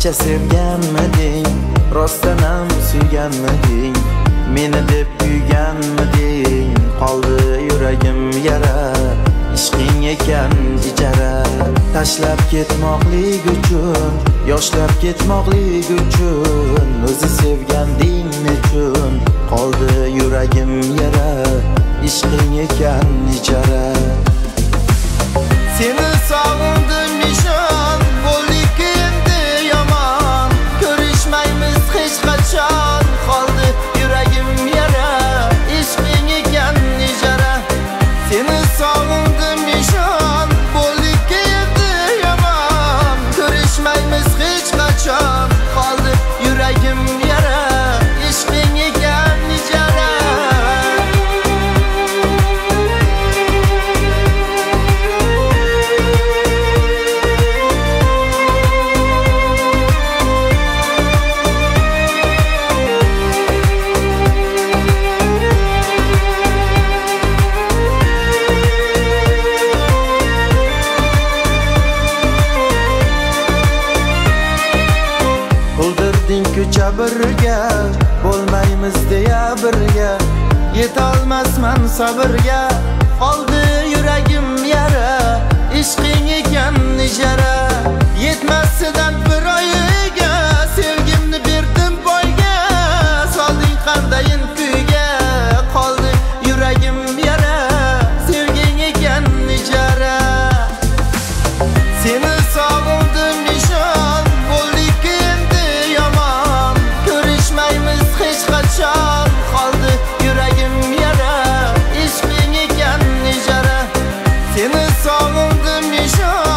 Uncha sevganmiding? Rostdanam suyganmiding? Meni deb kuyganmiding? Qoldi yuragim yara Ishqing ekan ijara. Tashlab ketmoqlik uchun Yoshlab ketmoqlik uchun O'zi sevganding nechun kecha birga Bo'lmaymiz deya birga Yetolmasman sabrga Qoldi yuragim yara Ishqing ekan ijara salındım nişan